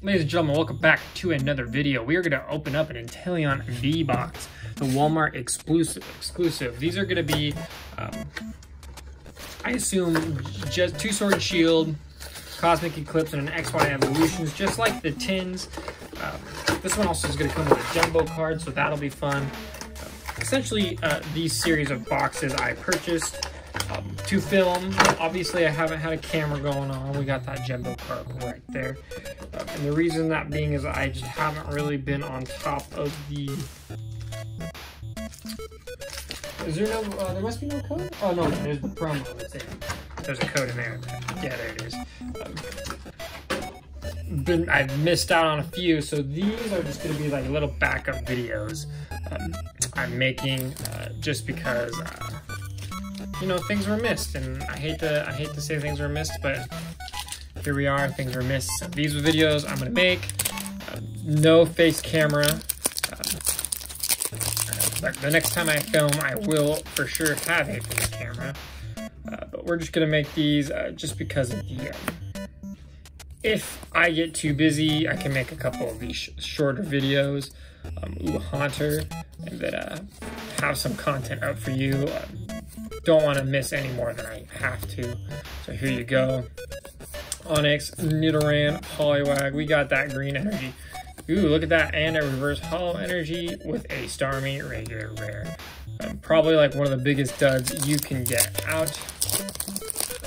Ladies and gentlemen, welcome back to another video. We are going to open up an Inteleon V-Box, the Walmart exclusive. exclusive. These are going to be, um, I assume, just two Sword Shield, Cosmic Eclipse, and an XY Evolutions, just like the tins. Um, this one also is going to come with a jumbo card, so that'll be fun. Uh, essentially, uh, these series of boxes I purchased um, to film. Obviously, I haven't had a camera going on. We got that jumbo card right there. Uh, and the reason that being is I just haven't really been on top of the... Is there no, uh, there must be no code? Oh no, there's the promo, that's it. There's a code in there. Yeah, there it is. Um, been, I've missed out on a few, so these are just gonna be like little backup videos um, I'm making uh, just because uh, you know, things were missed, and I hate to I hate to say things were missed, but here we are, things were missed. So these are videos I'm gonna make. Uh, no face camera. Uh, the next time I film, I will for sure have a face camera. Uh, but we're just gonna make these uh, just because of the. Um, if I get too busy, I can make a couple of these sh shorter videos. Um, ooh, Haunter, and then uh, have some content out for you. Don't want to miss any more than I have to. So here you go. Onix, Nidoran, Poliwag. We got that green energy. Ooh, look at that. And a reverse holo energy with a Starmie regular rare. Um, probably like one of the biggest duds you can get out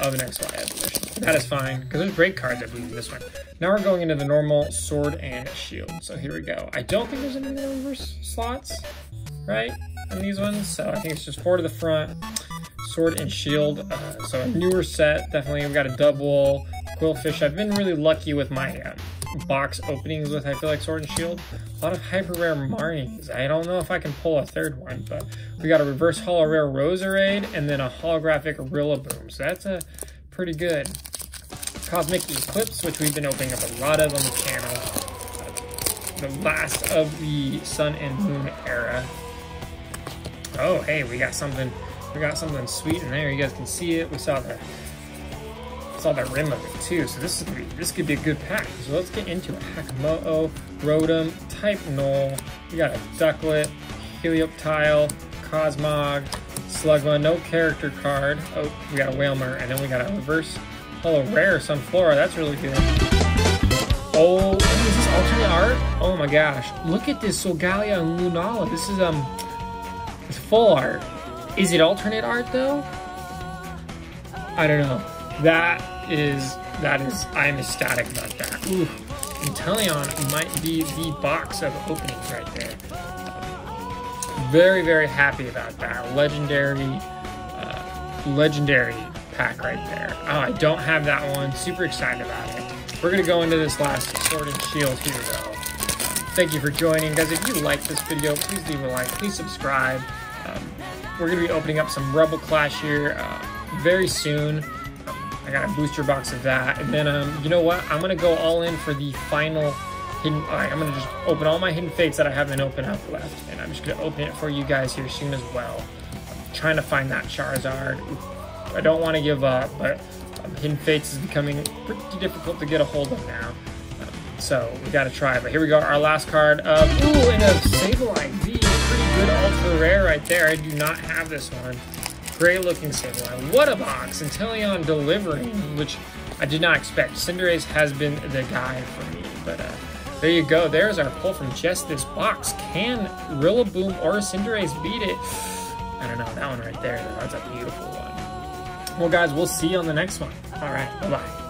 of an XY evolution. That is fine, because there's great cards, I believe, in this one. Now we're going into the normal sword and shield. So here we go. I don't think there's any reverse slots, right, in these ones. So I think it's just four to the front, Sword and Shield. Uh, so a newer set, definitely. We've got a double Qwilfish. I've been really lucky with my um, box openings with, I feel like, Sword and Shield. A lot of hyper rare Marnies. I don't know if I can pull a third one, but we got a reverse holo rare Roserade and then a holographic Rillaboom. So that's a pretty good. Cosmic Eclipse, which we've been opening up a lot of on the channel. Uh, the last of the Sun and Moon era. Oh, hey, we got something got something sweet in there. You guys can see it. We saw the saw that rim of it too. So this is be, this could be a good pack. So let's get into it. Hakamo-o, Rotom, Type Null. We got a Ducklett, Helioptile, Cosmog, Slugma, no character card. Oh, we got a Wailmer, and then we got a reverse holo rare Sunflora. That's really good. Oh, is this alternate art? Oh my gosh. Look at this Solgaleo and Lunala. This is um it's full art. Is it alternate art though? I don't know. That is, that is, I'm ecstatic about that. Ooh, Inteleon might be the box of openings right there. Very, very happy about that. Legendary, uh, legendary pack right there. Oh, I don't have that one. Super excited about it. We're gonna go into this last Sword and Shield here though. Thank you for joining. Guys, if you like this video, please leave a like, please subscribe. Um, we're going to be opening up some Rebel Clash here uh, very soon. Um, I got a booster box of that. And then, um, you know what? I'm going to go all in for the final hidden... Alright, I'm going to just open all my hidden fates that I haven't opened up left. And I'm just going to open it for you guys here soon as well. I'm trying to find that Charizard. I don't want to give up, but um, hidden fates is becoming pretty difficult to get a hold of now. Um, so we got to try. But here we go. Our last card. Of, ooh, and a Sableye V good ultra rare right there. I do not have this one. Great looking Sableye. What a box. Inteleon delivering, which I did not expect. Cinderace has been the guy for me, but uh, there you go. There's our pull from just this box. Can Rillaboom or Cinderace beat it? I don't know. That one right there, that's a beautiful one. Well, guys, we'll see you on the next one. All right. Bye-bye.